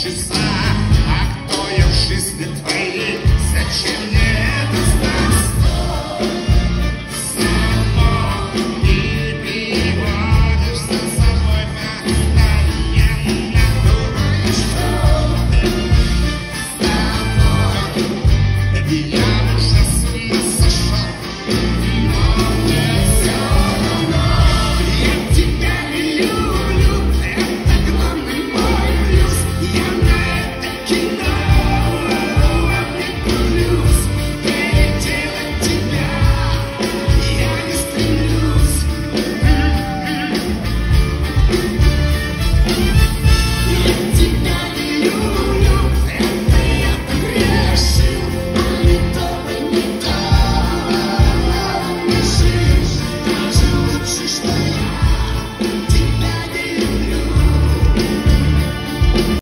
She's